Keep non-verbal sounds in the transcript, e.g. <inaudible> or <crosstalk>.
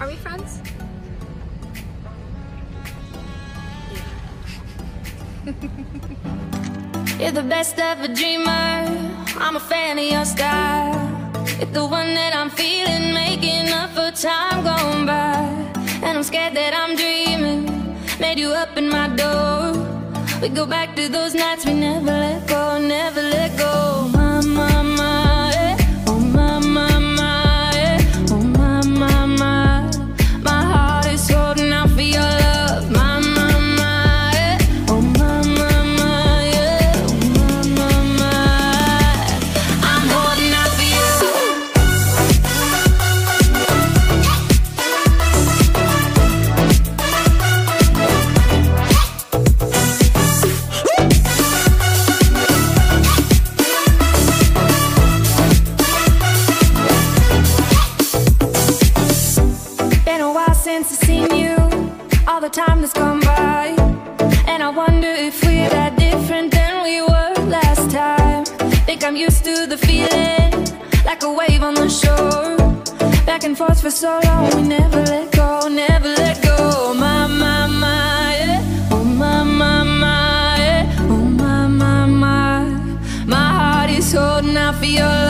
Are we friends? Yeah. <laughs> You're the best of a dreamer. I'm a fan of your style. You're the one that I'm feeling, making up for time gone by. And I'm scared that I'm dreaming. Made you up in my door. We go back to those nights we never let go, never let go. since I've seen you All the time that's gone by And I wonder if we're that different than we were last time Think I'm used to the feeling Like a wave on the shore Back and forth for so long We never let go, never let go My, my, my, yeah. Oh, my, my, my, yeah. Oh, my, my, my My heart is holding out for your